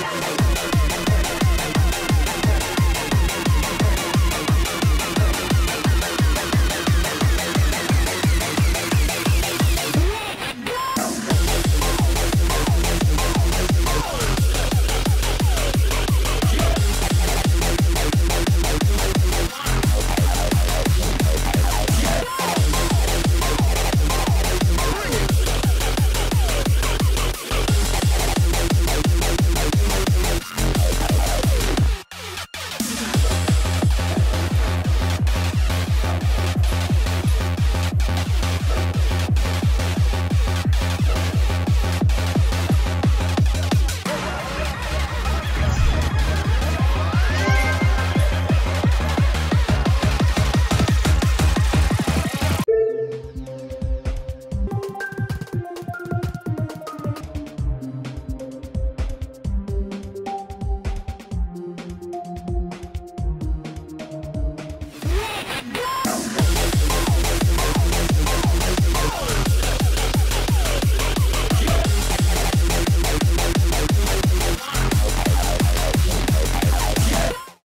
Bye.